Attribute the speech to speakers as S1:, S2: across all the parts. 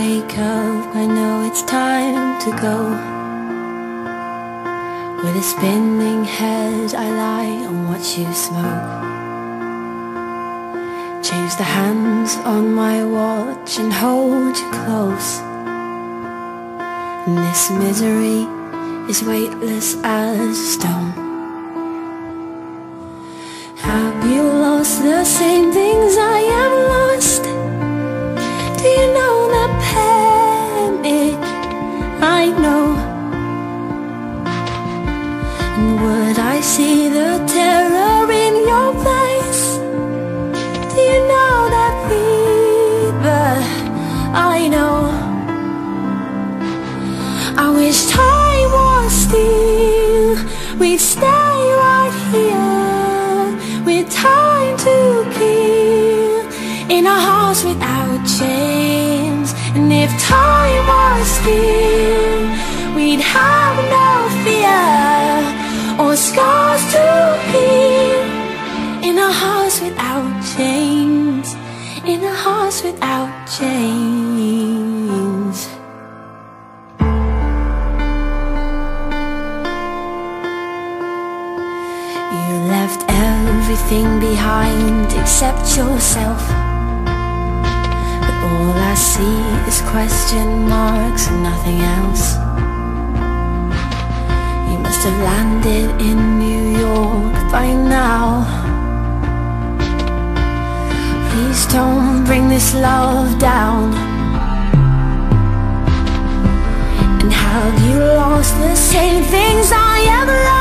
S1: wake up, I know it's time to go. With a spinning head, I lie and watch you smoke. Change the hands on my watch and hold you close. And this misery is weightless as a stone. Have you lost the same things I wish time was still. We'd stay right here With time to kill. In a house without chains. And if time was still We'd have no fear Or scars to heal. In a house without chains. In a house without chains everything behind except yourself. But all I see is question marks and nothing else. You must have landed in New York by now. Please don't bring this love down. And have you lost the same things I have lost?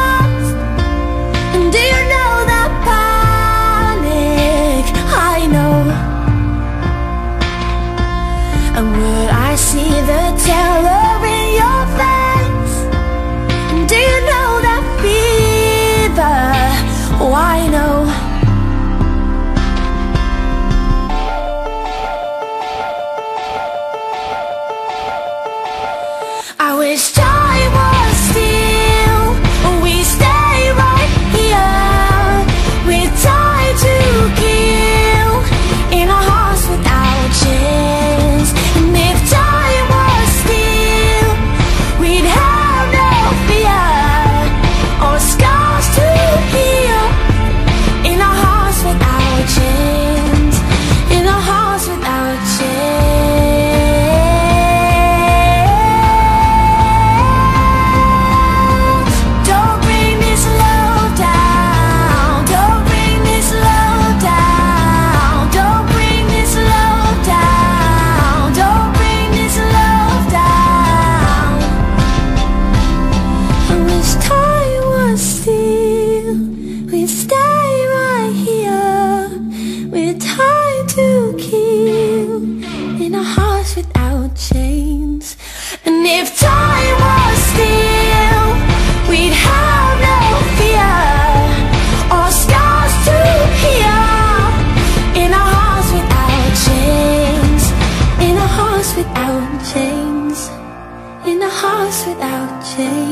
S1: take